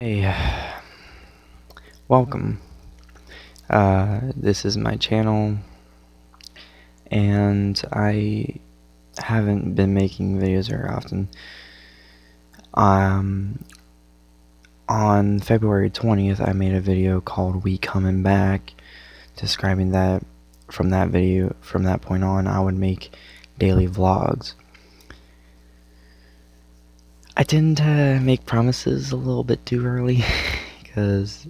Hey, welcome. Uh, this is my channel, and I haven't been making videos very often. Um, on February 20th, I made a video called We Coming Back, describing that from that video, from that point on, I would make daily vlogs. I tend to make promises a little bit too early because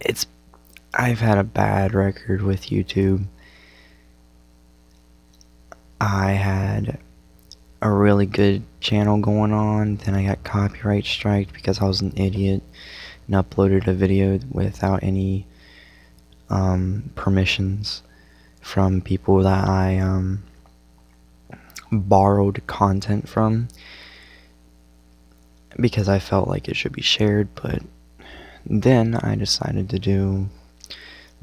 it's I've had a bad record with YouTube. I had a really good channel going on, then I got copyright striked because I was an idiot and uploaded a video without any um, permissions from people that I um, borrowed content from because I felt like it should be shared, but then I decided to do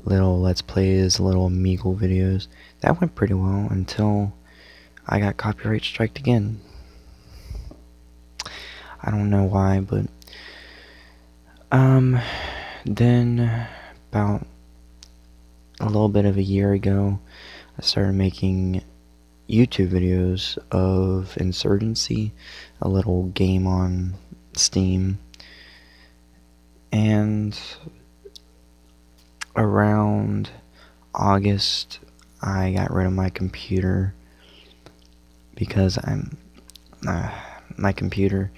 little Let's Plays, little Meagle videos. That went pretty well until I got copyright striked again. I don't know why, but um then about a little bit of a year ago I started making YouTube videos of Insurgency, a little game on Steam, and around August I got rid of my computer because I'm uh, my computer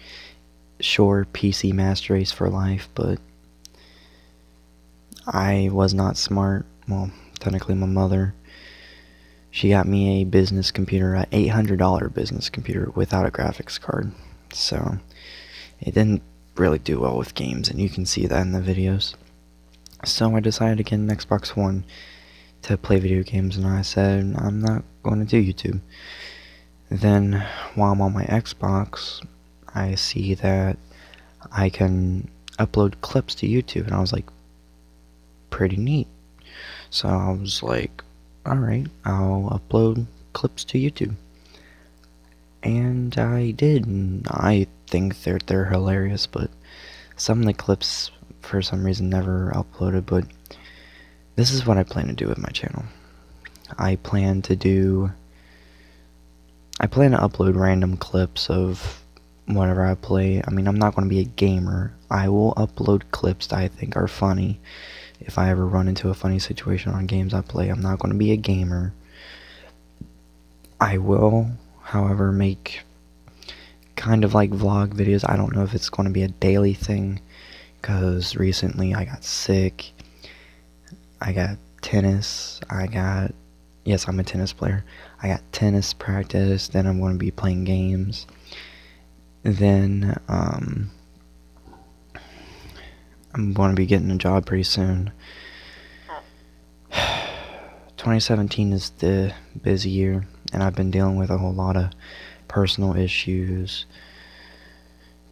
sure PC master race for life but I was not smart. Well technically my mother she got me a business computer, an $800 business computer without a graphics card. So it didn't really do well with games, and you can see that in the videos. So I decided to get an Xbox One to play video games, and I said, I'm not going to do YouTube. Then, while I'm on my Xbox, I see that I can upload clips to YouTube, and I was like, pretty neat. So I was like, alright, I'll upload clips to YouTube. And I did, and I think they're, they're hilarious, but some of the clips, for some reason, never uploaded, but this is what I plan to do with my channel. I plan to do... I plan to upload random clips of whatever I play. I mean, I'm not going to be a gamer. I will upload clips that I think are funny if I ever run into a funny situation on games I play. I'm not going to be a gamer. I will, however, make kind of like vlog videos. I don't know if it's going to be a daily thing because recently I got sick. I got tennis. I got, yes, I'm a tennis player. I got tennis practice. Then I'm going to be playing games. Then, um, I'm going to be getting a job pretty soon. 2017 is the busy year, and I've been dealing with a whole lot of personal issues.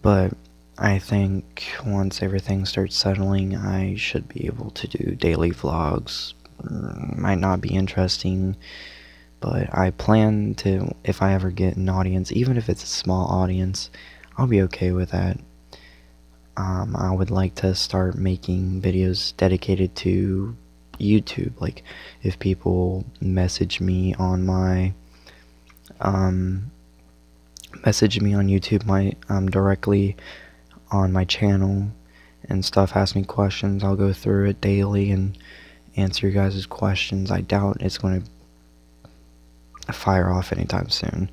But I think once everything starts settling, I should be able to do daily vlogs. Might not be interesting, but I plan to, if I ever get an audience, even if it's a small audience, I'll be okay with that um, I would like to start making videos dedicated to YouTube. Like, if people message me on my, um, message me on YouTube, my, um, directly on my channel and stuff, ask me questions, I'll go through it daily and answer your guys' questions. I doubt it's going to fire off anytime soon.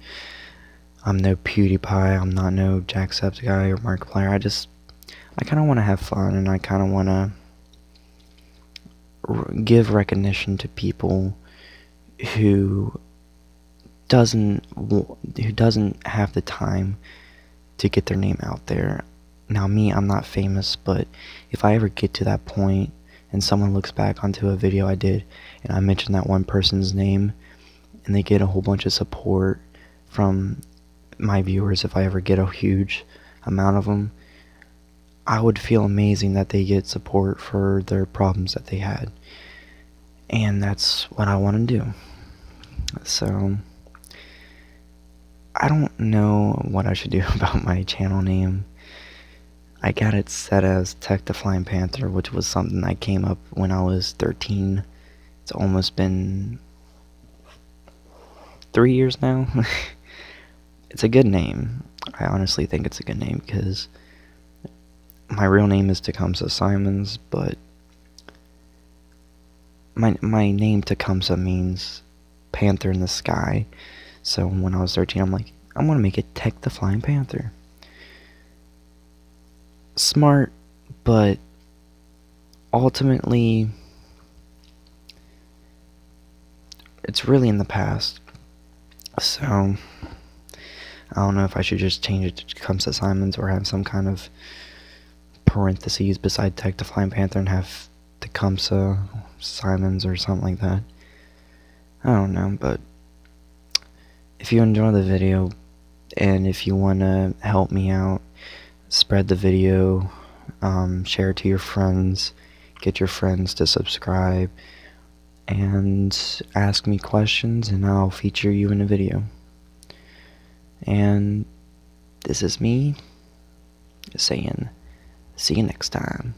I'm no PewDiePie, I'm not no Jacksepticeye or Markiplier, I just I kind of want to have fun and I kind of want to give recognition to people who doesn't who doesn't have the time to get their name out there. Now me, I'm not famous, but if I ever get to that point and someone looks back onto a video I did and I mention that one person's name and they get a whole bunch of support from my viewers if I ever get a huge amount of them, I would feel amazing that they get support for their problems that they had. And that's what I want to do. So, I don't know what I should do about my channel name. I got it set as Tech the Flying Panther, which was something I came up when I was 13. It's almost been three years now. it's a good name. I honestly think it's a good name because my real name is Tecumseh Simons, but my my name Tecumseh means panther in the sky. So when I was 13, I'm like, I'm gonna make it Tech the Flying Panther. Smart, but ultimately, it's really in the past. So, I don't know if I should just change it to Tecumseh Simons or have some kind of parentheses beside Tech the Flying Panther and have Tecumseh Simons or something like that. I don't know, but if you enjoy the video and if you want to help me out, spread the video, um, share it to your friends, get your friends to subscribe, and ask me questions, and I'll feature you in a video. And this is me saying, see you next time.